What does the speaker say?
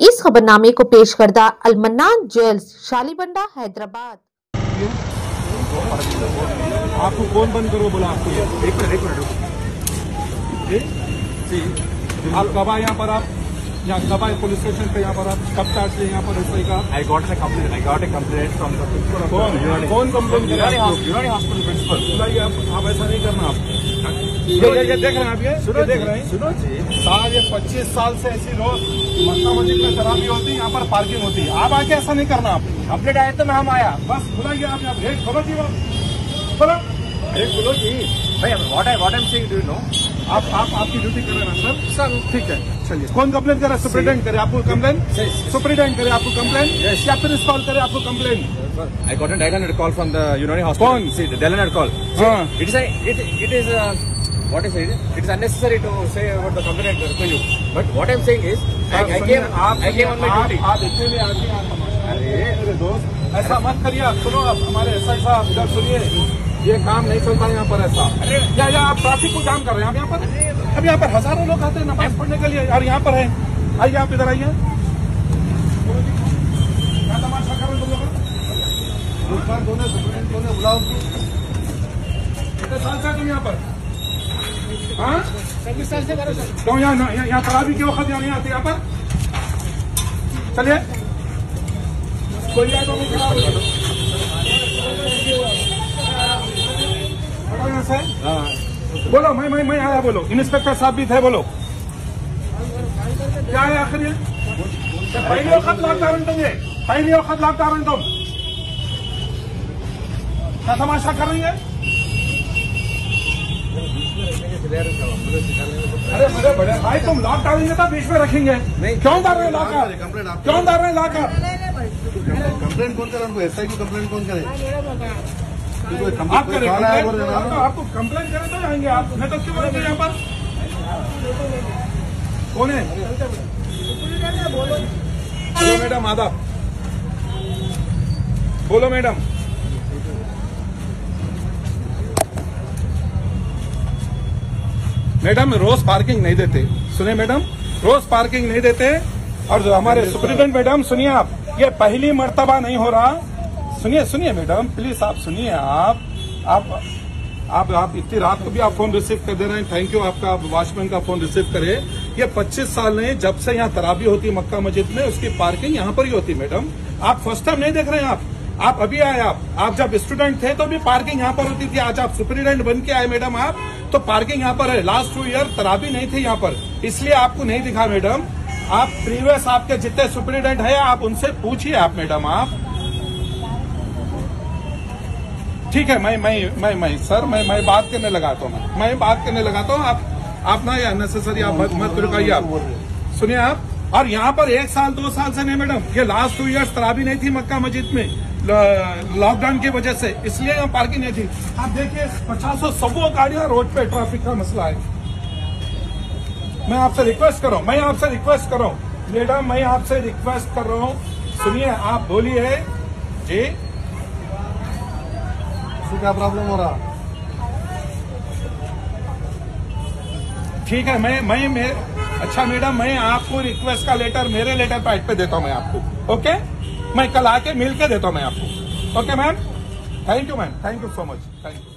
इस खबरनामे को पेश करदा अलमन्ना ज्वेल्स शालीबंडा हैदराबाद। आपको कौन बंद करो बोला आपको? एक मिनट एक मिनट। आप कब आए यहाँ पर आप? यहाँ कब आए पुलिस स्टेशन पे यहाँ पर आप कब चार्ज यहाँ पर एस का। A complaint. I got a complaint from the principal कौन? कंप्लेन Hos- Unani बुलाइए आप आप ऐसा नहीं करना आप। ये ये ये देख रहे हैं आप ये? ये देख रहे हैं? सुनो जी। साल ये पच्चीस साल से ऐसी रोज मक्का मस्जिद में शराबी होती है यहाँ पर पार्किंग होती। है आप आके ऐसा नहीं करना आप। कंप्लेंट आया तो मैं हम आया। बस बुलाइए आप यहाँ एक खोलो जी खोलो एक बोलो जी। भाई what I what I am saying do know आप आप आपकी ड्यूटी कर रहे हैं सर सर ठीक है। चलिए। कौन कंप्लेन करे सुप्रिटेंडेंट करे आपको कंप्लेन सुप्रिटेंडेंट करे आपको कंप्लेन या फिर कॉल करे आपको complain I got an dilated call from the Unani hospital कौन सी डायलेटेड कॉल हाँ it is it it is what is it it is unnecessary to say what the complain कर to you but what I am saying is I I I came on my duty आप इतने में आके सुनिए। ये काम नहीं चलता यहाँ पर ऐसा। या या आप ट्रैफ़िक को जाम कर रहे हैं। आप यहाँ पर अब यहाँ पर हज़ारों लोग आते हैं नमाज़ पढ़ने के लिए। और यहाँ पर है। आइए आप इधर आइए। बुलाओ। कितने साल से तुम यहाँ पर? हाँ? क्यों यहाँ खराबी के वक्त यहाँ नहीं आते यहाँ पर? चलिए। कोई आए तो खड़ा हो यहाँ से बोलो मैं मैं मैं आया बोलो इंस्पेक्टर साहब भी थे बोलो क्या है आखिर ये पहली वक्त लॉकडाउन तुम ये पहली वक्त लॉकडाउन तुम क्या तमाशा कर रही है अरे बड़े बड़े भाई तुम लॉक डालेंगे तो बीच में रखेंगे नहीं क्यों डाल रहे हो लॉकर क्यों डाल रहे हैं लॉकर कंप्लेंट कौन करे उनको एसआई को कंप्लेंट कौन करे आप करें आपको आपको कंप्लेन करें तो आप। तो क्यों आएँगे यहाँ पर? कौन है? बोलो मैडम बोलो मैडम। मैडम, रोज पार्किंग नहीं देते। सुनिए मैडम, रोज पार्किंग नहीं देते। और जो हमारे सुप्रिटेंडेंट मैडम, सुनिए आप, ये पहली मर्तबा नहीं हो रहा। सुनिए सुनिए मैडम प्लीज़ आप सुनिए, आप आप आप आप इतनी रात को भी आप फ़ोन रिसीव कर दे रहे हैं। थैंक यू आपका, आप वॉचमैन का फ़ोन रिसीव करे। ये 25 साल नहीं, जब से यहाँ तराबी होती है मक्का मस्जिद में, उसकी पार्किंग यहाँ पर ही होती मैडम। आप फ़र्स्ट टाइम नहीं देख रहे हैं आप। आप अभी आए आप। आप जब स्टूडेंट थे तो भी पार्किंग यहाँ पर होती थी। आज आप सुप्रिटेंडेंट बन के आए मैडम आप तो पार्किंग यहाँ पर है। लास्ट टू ईयर तराबी नहीं थी यहाँ पर। इसलिए आपको नहीं दिखा मैडम। आप प्रीवियस आपके जितने सुप्रिटेंडेंट है, आप उनसे पूछिए आप मैडम आप। ठीक है, मैं मैं मैं मैं, सर, मैं मैं बात करने लगाता हूँ मैं। मैं बात करने लगाता हूँ आप आप ना ये अननेसेसरी आप मत मत रुकाइए आप। सुनिए आप, और यहाँ पर एक साल, दो साल से नहीं मैडम, ये लास्ट टू इयर्स तराबी नहीं थी मक्का मस्जिद में लॉकडाउन की वजह से, इसलिए यहाँ पार्किंग नहीं थी। आप देखिए, पचासों सबो गाड़ियाँ रोड पे ट्रैफ़िक का मसला है। मैं आपसे रिक्वेस्ट कर रहा हूँ, मैं आपसे रिक्वेस्ट कर रहा हूँ। मैडम, मैं आपसे रिक्वेस्ट कर रहा हूँ। सुनिए, आप बोलिए, जी। इससे क्या प्रॉब्लम हो रहा? ठीक है, मैं मैं मैं अच्छा मैडम, मैं आपको रिक्वेस्ट का लेटर मेरे लेटर पैड पे देता हूँ मैं आपको ओके मैं कल आके मिल के देता हूँ मैं आपको okay ma'am thank you ma'am thank you so much thank you